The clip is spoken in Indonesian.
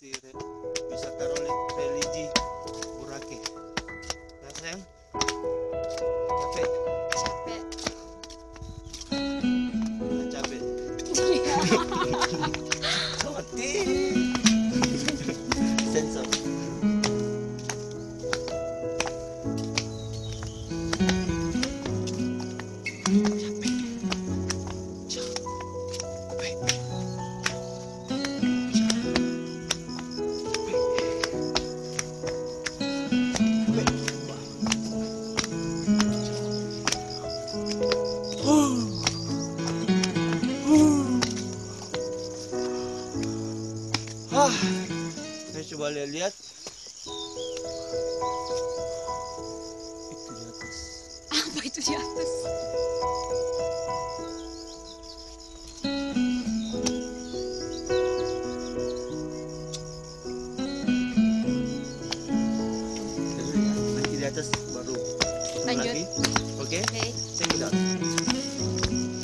destinasi wisata religi Burake. Nah, sayang. Capek. Capek. Capek. ah saya coba lihat itu di atas apa itu di atas? Nanti di atas baru. Lanjut. lagi. Oke? Okay? okay. thank